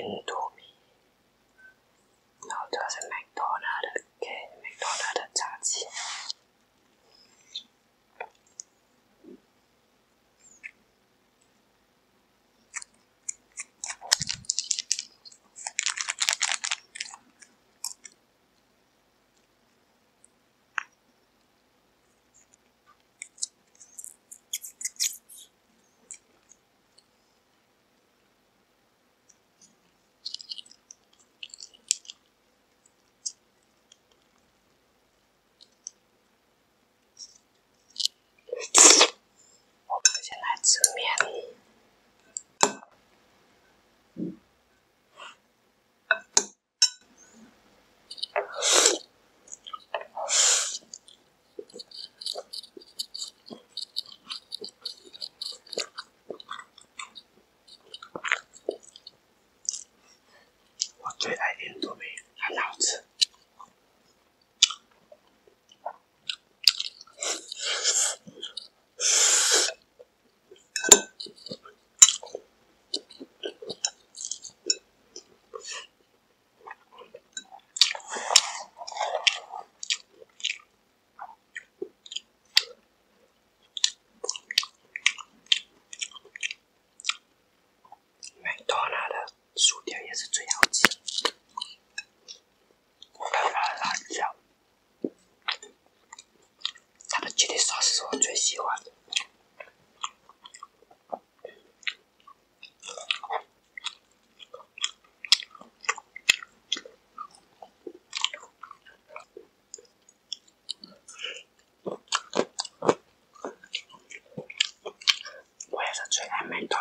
viento. 最爱印度美，很好吃。多的薯条也是最。最爱馒头